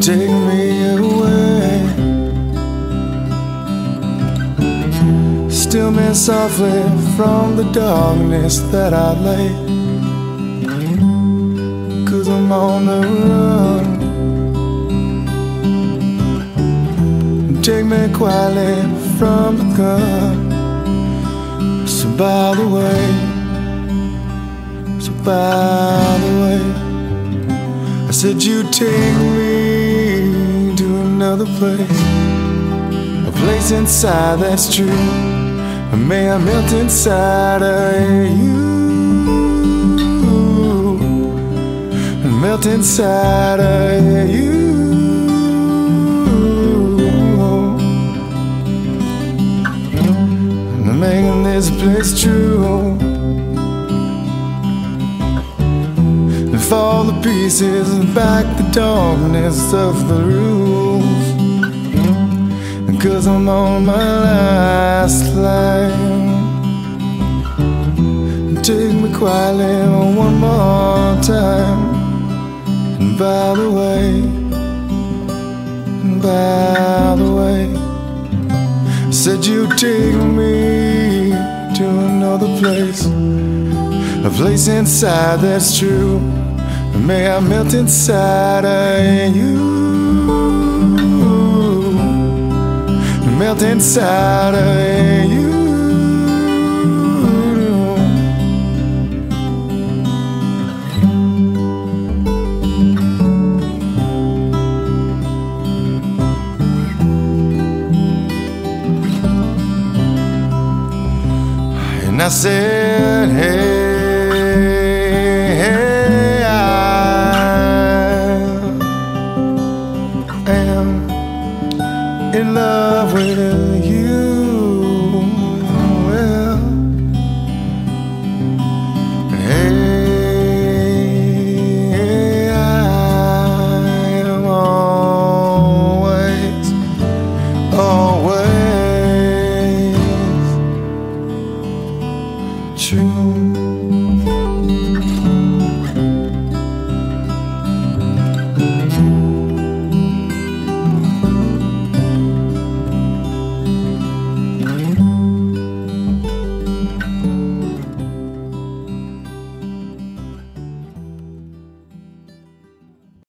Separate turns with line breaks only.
take me away. Steal me softly from the darkness that I lay. Cause I'm on the run. Take me quietly from the gun. So by the way, so by the way, I said you take me another place, a place inside that's true. And may I melt inside of you, and melt inside of you. And making this place true. Fall the pieces and back the darkness of the rules. Cause I'm on my last line. Take me quietly one more time. And by the way, and by the way. Said you take me to another place, a place inside that's true. May I melt inside of you, melt inside of you. And I said, hey, love with you. Well, hey, I am always, always true.